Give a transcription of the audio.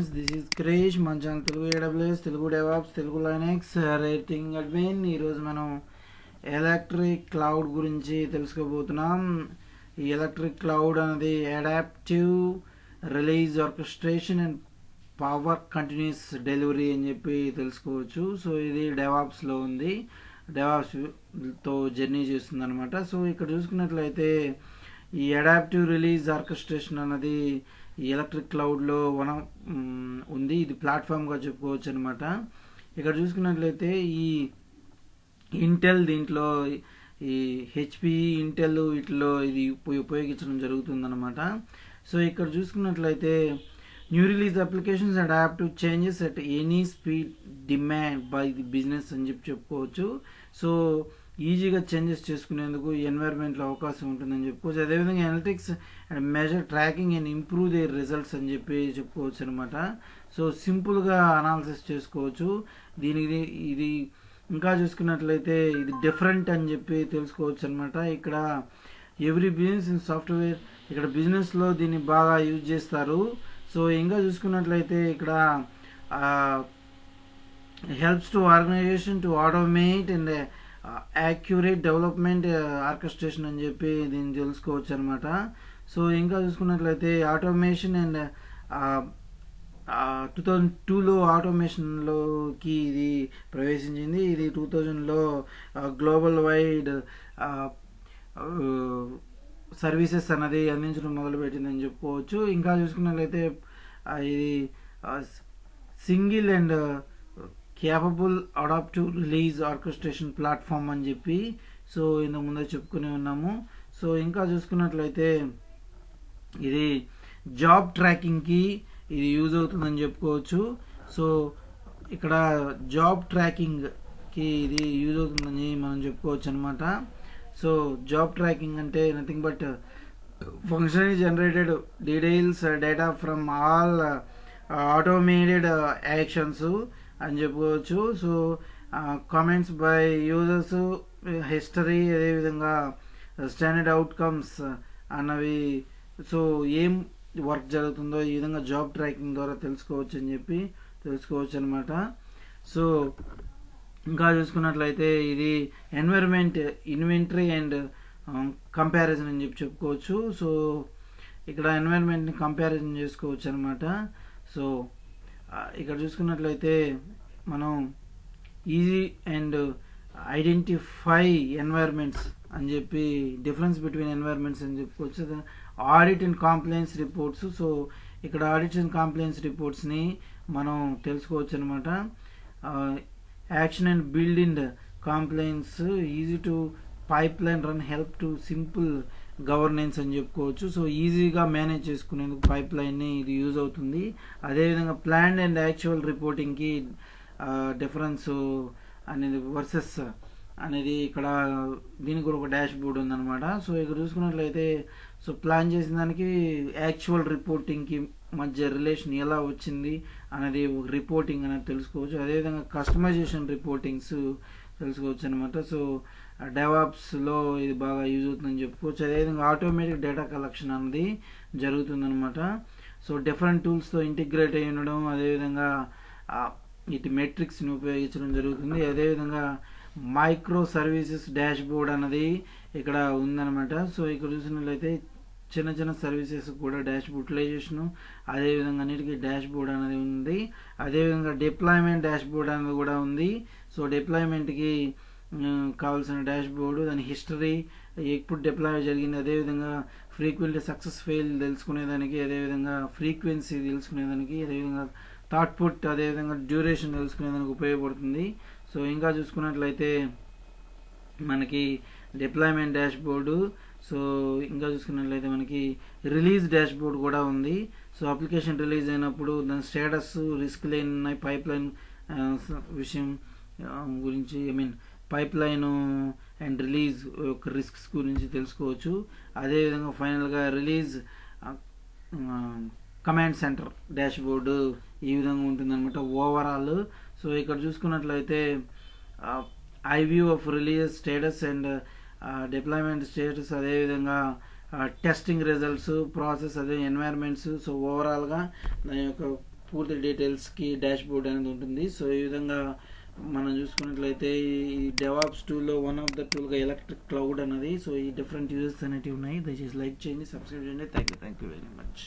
This is క్రేష్ మన channel Telugu AWS Telugu DevOps Telugu Linux rating అడ్వైన్ ఈరోజు మనం ఎలక్ట్రిక్ క్లౌడ్ గురించి తెలుసుకోబోతున్నాం. ఈ ఎలక్ట్రిక్ క్లౌడ్ అనేది adaptive release orchestration and power continuous delivery అని చెప్పి తెలుసుకోవచ్చు. సో ఇది డెవాప్స్లో ఉంది. డెవాప్స్తో జర్నీ చేస్తుంది అనమాట సో ఇక్కడ చూసుకున్నట్లయితే ఈ అడాప్టివ్ రిలీజ్ ఆర్కెస్ట్రేషన్ అన్నది ఈ ఎలక్ట్రిక్ క్లౌడ్లో వన ఉంది. ఇది ప్లాట్ఫామ్గా చెప్పుకోవచ్చు అనమాట ఇక్కడ చూసుకున్నట్లయితే ఈ ఇంటెల్ దీంట్లో ఈ హెచ్పి ఇంటెల్ వీటిలో ఇది ఉపయోగించడం జరుగుతుందన్నమాట. సో ఇక్కడ చూసుకున్నట్లయితే new release applications and app to changes at any speed demand by the business అని చెప్పి చెప్పుకోవచ్చు. సో ఈజీగా చేంజెస్ చేసుకునేందుకు ఎన్వైర్న్మెంట్లో అవకాశం ఉంటుందని చెప్పుకోవచ్చు. అదేవిధంగా analytics and measure tracking and improve their results అని చెప్పి చెప్పుకోవచ్చు అనమాట సో సింపుల్గా అనాలిసిస్ చేసుకోవచ్చు. దీనికి ఇది ఇంకా చూసుకున్నట్లయితే ఇది డిఫరెంట్ అని చెప్పి తెలుసుకోవచ్చు అనమాట ఇక్కడ ఎవ్రీ బిజినెస్ ఇన్ సాఫ్ట్వేర్ ఇక్కడ బిజినెస్లో దీన్ని బాగా యూజ్ చేస్తారు. సో ఇంకా చూసుకున్నట్లయితే ఇక్కడ helps to organization to automate and accurate development orchestration అని చెప్పి దీన్ని తెలుసుకోవచ్చు అనమాట సో ఇంకా చూసుకున్నట్లయితే ఆటోమేషన్ అండ్ టూ థౌజండ్ టూలో ఆటోమేషన్లోకి ఇది ప్రవేశించింది. ఇది టూ థౌజండ్లో గ్లోబల్ వైడ్ సర్వీసెస్ అన్నది అందించడం మొదలుపెట్టిందని చెప్పుకోవచ్చు. ఇంకా చూసుకున్నట్లయితే ఇది single and capable adaptive release orchestration platform అని చెప్పి సో ఇంతకు ముందే చెప్పుకుని ఉన్నాము. సో ఇంకా చూసుకున్నట్లయితే ఇది జాబ్ ట్రాకింగ్కి ఇది యూజ్ అవుతుందని చెప్పుకోవచ్చు. సో ఇక్కడ జాబ్ ట్రాకింగ్కి ఇది యూజ్ అవుతుందని మనం చెప్పుకోవచ్చు అనమాట సో జాబ్ ట్రాకింగ్ అంటే nothing but functionally generated details data from all automated actions అని చెప్పుకోవచ్చు so comments by users history అదేవిధంగా స్టాండర్డ్ అవుట్కమ్స్ అన్నవి సో ఏం వర్క్ జరుగుతుందో ఈ విధంగా జాబ్ ట్రాకింగ్ ద్వారా తెలుసుకోవచ్చు అని చెప్పి తెలుసుకోవచ్చు అనమాట సో ఇంకా చూసుకున్నట్లయితే ఇది ఎన్విరాన్మెంట్ ఇన్వెంటరీ అండ్ కంపారిజన్ అని చెప్పి చెప్పుకోవచ్చు. సో ఇక్కడ ఎన్విరాన్మెంట్ని కంపారిజన్ చేసుకోవచ్చు అనమాట సో ఇక్కడ చూసుకున్నట్లయితే మనం ఈజీ అండ్ ఐడెంటిఫై ఎన్వైర్మెంట్స్ అని చెప్పి డిఫరెన్స్ బిట్వీన్ ఎన్వైర్మెంట్స్ అని చెప్పుకోవచ్చు audit and compliance reports so ఇక్కడ ఆడిట్ అండ్ కాంప్లైన్స్ రిపోర్ట్స్ని మనం తెలుసుకోవచ్చు అనమాట action and build in compliance easy to pipeline run help to simple governance అని చెప్పుకోవచ్చు. సో ఈజీగా మేనేజ్ చేసుకునేందుకు పైప్ లైన్ని ఇది యూజ్ అవుతుంది. అదేవిధంగా ప్లాన్ అండ్ యాక్చువల్ రిపోర్టింగ్కి డిఫరెన్స్ అనేది వర్సెస్ అనేది ఇక్కడ దీనికి కూడా ఒక డాష్ బోర్డ్ ఉందన్నమాట. సో ఇక్కడ చూసుకున్నట్లయితే సో ప్లాన్ చేసిన దానికి యాక్చువల్ రిపోర్టింగ్కి మధ్య రిలేషన్ ఎలా వచ్చింది అనేది ఒక రిపోర్టింగ్ అనేది తెలుసుకోవచ్చు. అదేవిధంగా కస్టమైజేషన్ రిపోర్టింగ్స్ తెలుసుకోవచ్చు అనమాట సో డెవాప్స్లో ఇది బాగా యూజ్ అవుతుందని చెప్పుకోవచ్చు అదేవిధంగా ఆటోమేటిక్ డేటా కలెక్షన్ అనేది జరుగుతుందనమాట సో డిఫరెంట్ టూల్స్తో ఇంటిగ్రేట్ అయి ఉండడం అదేవిధంగా ఇటు మెట్రిక్స్ని ఉపయోగించడం జరుగుతుంది. అదేవిధంగా మైక్రో సర్వీసెస్ డాష్ బోర్డ్ అన్నది ఇక్కడ ఉందన్నమాట. సో ఇక్కడ చూసినట్లయితే చిన్న చిన్న సర్వీసెస్ కూడా డాష్ యూటిలైజేషను అదేవిధంగా అన్నిటికీ డాష్ బోర్డ్ అనేది ఉంది. అదేవిధంగా డిప్లాయ్మెంట్ డాష్ బోర్డ్ అనేది కూడా ఉంది. సో డిప్లాయ్మెంట్కి కావాల్సిన డాష్ బోర్డు దాని హిస్టరీ ఎప్పుడు డిప్లాయ్ జరిగింది అదేవిధంగా ఫ్రీక్వెంట్లీ సక్సెస్ ఫెయిల్ తెలుసుకునేదానికి అదేవిధంగా ఫ్రీక్వెన్సీ తెలుసుకునేదానికి అదేవిధంగా థాట్ పుట్ అదేవిధంగా డ్యూరేషన్ తెలుసుకునేదానికి ఉపయోగపడుతుంది. సో ఇంకా చూసుకున్నట్లయితే మనకి డిప్లాయ్మెంట్ డాష్ బోర్డు సో ఇంకా చూసుకున్నట్లయితే మనకి రిలీజ్ డాష్ బోర్డ్ కూడా ఉంది. సో అప్లికేషన్ రిలీజ్ అయినప్పుడు దాని స్టేటస్ రిస్క్ లైన్ ఉన్నాయి పైప్ లైన్ విషయం గురించి I mean pipeline and release యొక్క రిస్క్స్ గురించి తెలుసుకోవచ్చు. అదేవిధంగా ఫైనల్గా release command centre dashboard ఈ విధంగా ఉంటుందన్నమాట ఓవరాల్. సో ఇక్కడ చూసుకున్నట్లయితే I view of release status and deployment status అదేవిధంగా టెస్టింగ్ రిజల్ట్స్ ప్రాసెస్ అదే ఎన్వైర్మెంట్స్ సో ఓవరాల్గా దాని యొక్క పూర్తి డీటెయిల్స్కి డాష్ బోర్డ్ అనేది ఉంటుంది. సో ఈ విధంగా మనం చూసుకున్నట్లయితే ఈ డెవాప్స్ టూల్లో వన్ ఆఫ్ ద టూల్గా ఎలక్ట్రిక్ క్లౌడ్ అన్నది సో ఈ డిఫరెంట్ యూజెస్ అనేటివి ఉన్నాయి. దయచేసి లైక్ చేయండి సబ్స్క్రైబ్ చేయండి. Thank you thank you very much